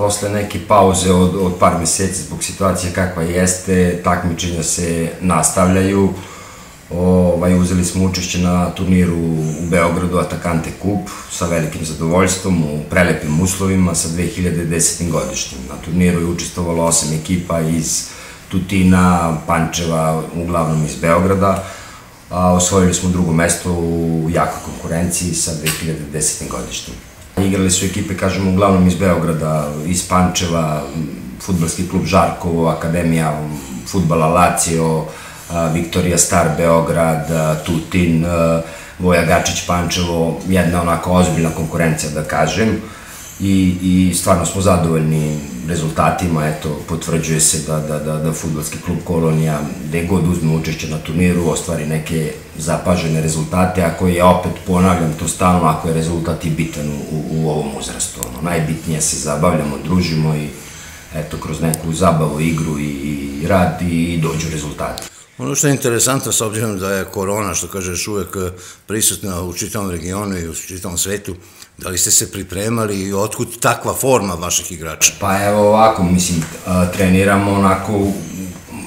posle neke pauze od, od par meseci zbog situacije kakva jeste, takmičenja se nastavljaju. Ovaj, uzeli smo učešće na turniru u Beogradu Atakante Kup sa velikim zadovoljstvom u prelepim uslovima sa 2010. godištem. Na turniru je učestvovalo osam ekipa iz Tutina, Pančeva, uglavnom iz Beograda, a osvojili smo drugo mesto u jakoj konkurenciji sa 2010. godištem. Igrali su ekipe, kažemo, uglavnom iz Beograda, iz Pančeva, futbalski klub Žarkovo, Akademija futbala Lazio, Viktorija Star Beograd, Tutin, Voja Gačić Pančevo, jedna onako ozbiljna konkurencija da kažem i, i stvarno smo zadovoljni rezultatima, eto, potvrđuje se da, da, da, da futbolski klub Kolonija, gde god uzme učešće na turniru, ostvari neke zapažene rezultate, ako je, opet ponavljam to stalno, ako je rezultat i bitan u, u ovom uzrastu. Ono, najbitnije se zabavljamo, družimo i eto, kroz neku zabavu, igru i, i rad i dođu rezultati. Ono što je interesantno, s obzirom da je korona, što kažeš, uvek prisutna u čitavom regionu i u čitavom svetu, da li ste se pripremali i otkud takva forma vaših igrača? Pa evo ovako, mislim, treniramo onako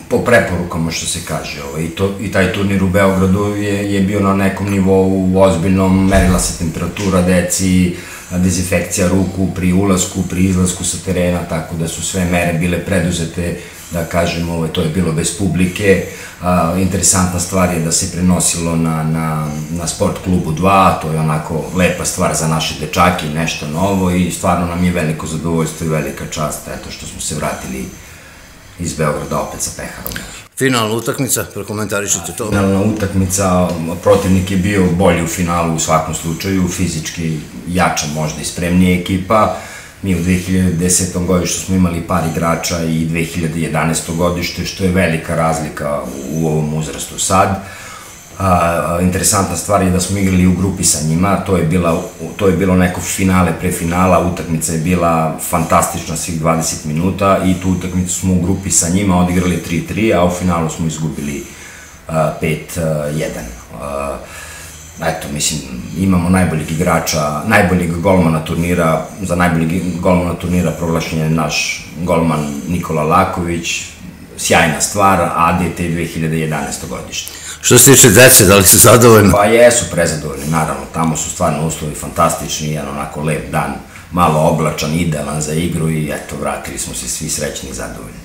po preporukama što se kaže. Ovaj, i, to, I taj turnir u Beogradu je, je bio na nekom nivou ozbiljnom, merila se temperatura deci, dezinfekcija ruku pri ulasku, pri izlasku sa terena, tako da su sve mere bile preduzete da kažem, ovo, to je bilo bez publike. A, interesantna stvar je da se prenosilo na, na, na sport klubu 2, to je onako lepa stvar za naše dečake, nešto novo i stvarno nam je veliko zadovoljstvo i velika čast, eto što smo se vratili iz Beograda opet sa peharom. Finalna utakmica, prokomentarišite to. Finalna utakmica, protivnik je bio bolji u finalu u svakom slučaju, fizički jača možda i spremnija ekipa, Mi u 2010. godištu smo imali par igrača i 2011. godište, što je velika razlika u ovom uzrastu sad. A, interesantna stvar je da smo igrali u grupi sa njima, to je, bila, to je bilo neko finale pre finala, utakmica je bila fantastična svih 20 minuta i tu utakmicu smo u grupi sa njima odigrali 3-3, a u finalu smo izgubili 5-1 eto, mislim, imamo najboljeg igrača, najboljeg golmana turnira, za najboljeg golmana turnira proglašen je naš golman Nikola Laković, sjajna stvar, ADT 2011. godište. Što se tiče dece, da li su zadovoljni? Pa jesu prezadovoljni, naravno, tamo su stvarno uslovi fantastični, jedan onako lep dan, malo oblačan, idealan za igru i eto, vratili smo se svi srećni i zadovoljni.